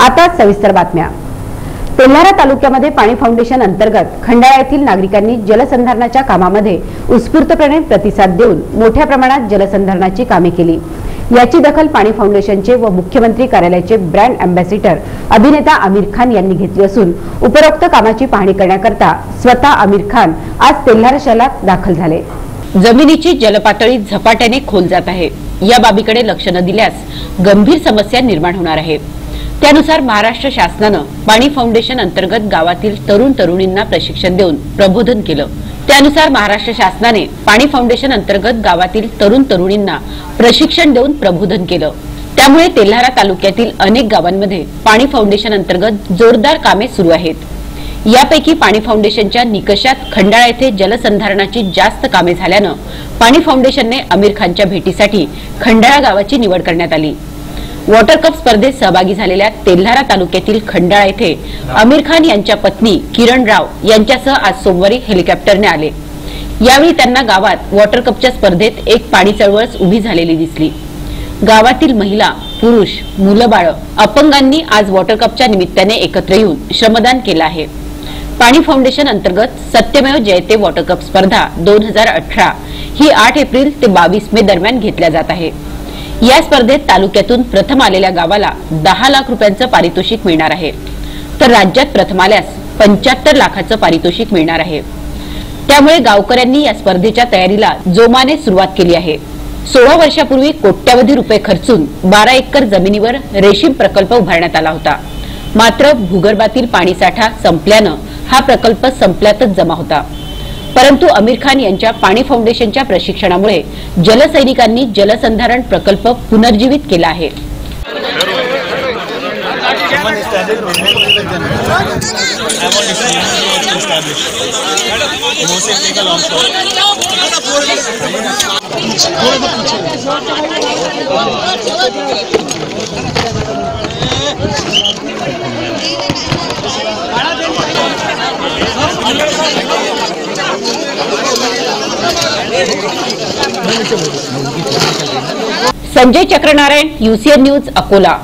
आता सविस्तर बातम्या. तेल्हारा तालुक्यामध्ये पाणी फाउंडेशन अंतर्गत खंडाळा येथील नागरिकांनी जलसंधारणाच्या कामामध्ये उत्स्फूर्तपणे प्रतिसाद देऊन मोठ्या प्रमाणात जलसंधारणाची कामे केली. याची दखल पाणी फाउंडेशनचे व मुख्यमंत्री कार्यालयाचे ब्रँड अँबॅसिडर अभिनेता आमिर खान यांनी घेतली असून उपरोक्त कामाची पाहणी करण्याकरता स्वतः आमिर खान आज तेल्हारा शहरात दाखल झाले. जमिनीची जलपातळी झपाट्याने खोल जात आहे. या बाबीकडे लक्ष न दिल्यास गंभीर समस्या निर्माण होणार आहे. त्यानुसार महाराष्ट्र शासनानं पाणी फाउंडेशन अंतर्गत गावातील तरुण तरुणींना प्रशिक्षण देऊन प्रबोधन केलं. त्यानुसार महाराष्ट्र शासनाने पाणी फाउंडेशन अंतर्गत गावातील तरुण तरुणींना प्रशिक्षण देऊन प्रबोधन केलं. त्यामुळे तेल्हारा तालुक्यातील अनेक गावांमध्ये पाणी फाउंडेशन अंतर्गत जोरदार कामे सुरू आहेत. यापैकी पाणी फाउंडेशनच्या निकषात खंडाळा येथे जलसंधारणाची जास्त कामे झाल्यानं पाणी फाउंडेशनने आमिर खानच्या भेटीसाठी खंडाळा गावाची निवड करण्यात आली. वॉटर कप स्पर्धेत सहभागी झालेल्या तेल्हारा तालुक्यातील खंडाळा येथे आमिर खान यांच्या पत्नी किरण राव यांच्यासह आज सोमवारी हेलिकॉप्टरने आले. यावेळी त्यांना गावात वॉटर कपच्या स्पर्धेत एक पाणी चळवळच उभी झालेली दिसली. गावातील महिला पुरुष मुलं बाळ अपंगांनी आज वॉटर कपच्या निमित्ताने एकत्र येऊन श्रमदान केलं आहे. पाणी फाउंडेशन अंतर्गत सत्यमेव जयते वॉटर कप स्पर्धा दोन हजार अठरा ही आठ एप्रिल ते बावीस मे दरम्यान घेतल्या जात आहे. या स्पर्धेत तालुक्यातून प्रथम आलेल्या गावाला दहा लाख रुपयांचं पारितोषिक मिळणार आहे. तर राज्यात प्रथम आल्यास पंच्याहत्तर लाखाचं पारितोषिक मिळणार आहे. त्यामुळे गावकऱ्यांनी या स्पर्धेच्या तयारीला जोमाने सुरुवात केली आहे. सोळा वर्षापूर्वी कोट्यावधी रुपये खर्चून बारा एकर जमिनीवर रेशीम प्रकल्प उभारण्यात आला होता. मात्र भूगर्भातील पाणीसाठा संपल्यानं हा प्रकल्प संपल्यातच जमा होता. परंतु आमिर खान यांच्या पाणी फाउंडेशनच्या प्रशिक्षणामुळे जलसैनिकांनी जलसंधारण प्रकल्प पुनर्जीवित केला आहे. Sanjay Chakranarayan U C N news Akola.